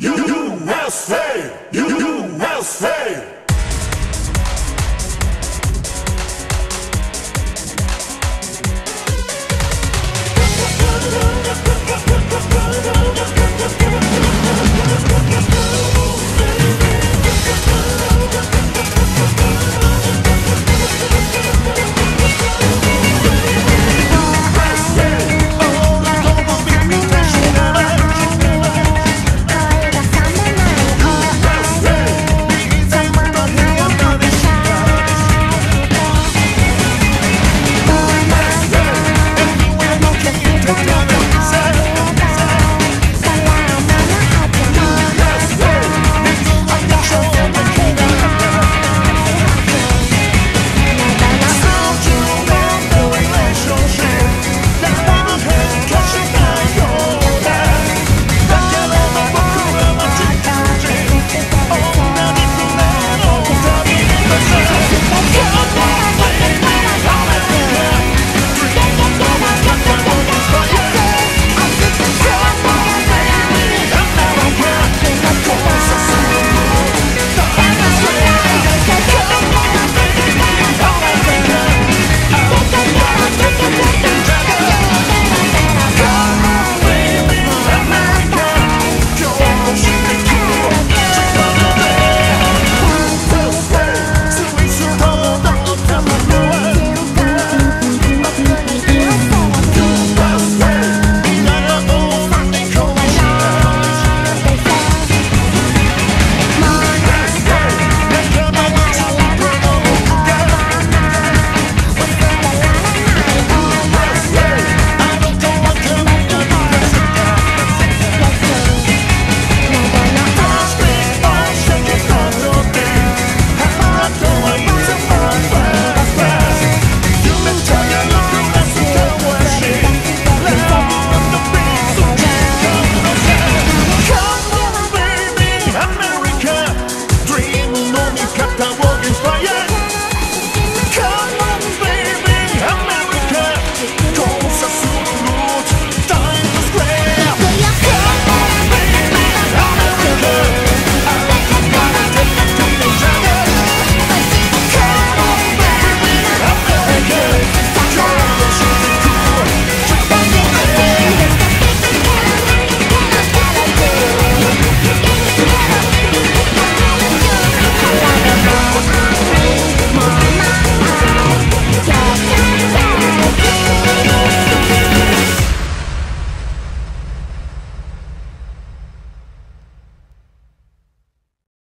USA! USA!